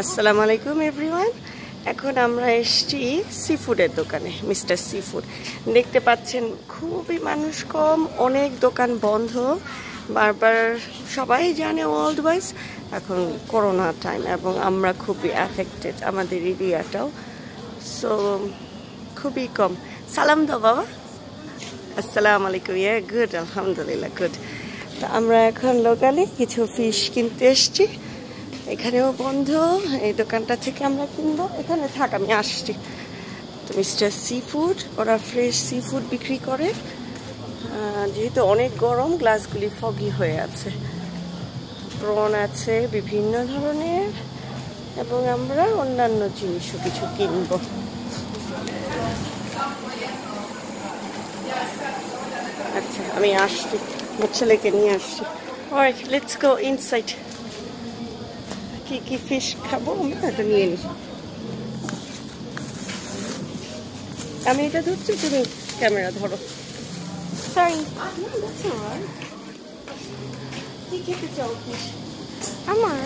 আসসালামু আলাইকুম এভরিওয়ান এখন আমরা এসছি সি ফুডের দোকানে মিস্টার সি ফুড দেখতে পাচ্ছেন, খুবই মানুষ কম, অনেক দোকান বন্ধ। বারবার সবাই জানে ওয়ার্ল্ড ওয়াইজ এখন করোনা টাইম এবং আমরা খুবই অ্যাফেক্টেড আমাদের এরিয়াটাও সো খুবই কম। সালাম দাও বাবা। আসসালামু আলাইকুম। ইয়ে গুড আলহামদুলিল্লাহ গুড তো আমরা এখন লোকালে কিছু ফিশ কিনতে এসছি। এখানেও বন্ধ, এই দোকানটা থেকে আমরা কিনবো। এখানে থাক, আমি আসছি। তো মিস্টার সি ফুড ওরা ফ্রেশ সি ফুড বিক্রি করে। যেহেতু অনেক গরম গ্লাসগুলি ফগি হয়ে আছে। প্রন আছে বিভিন্ন ধরনের, এবং আমরা অন্যান্য জিনিসও কিছু কিনবো। আচ্ছা আমি আসছি। ছেলেকে নিয়ে আসছি। লেটস গো ইনসাইড কি কি ফিশ খাব? আমরা এটা নিয়ে নিই আমি এটা ধরছি তুমি ক্যামেরা ধরো। সরি কি খেতে চাও ফিশ আমার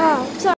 啊这